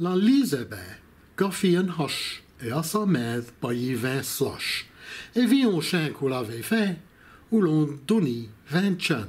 La Lisabeth, e goffi un hoche, et à sa mère par y vin slosh, et vit au chien qu'on l'avait fait, où l'on donnait vingt chun.